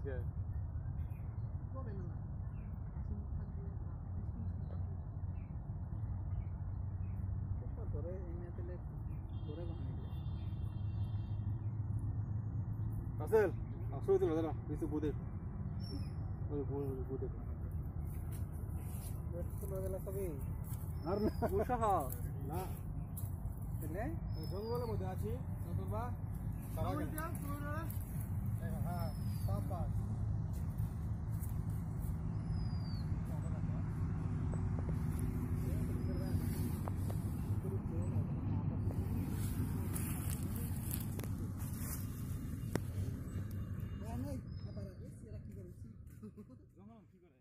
আজকে দিলে রাসেল আসো তো দাদা কিছু বুদে ওই বুদে বুদে আর না উৎসাহ না জঙ্গলের মধ্যে আছি হ্যাঁ পাপা জমা কি করে?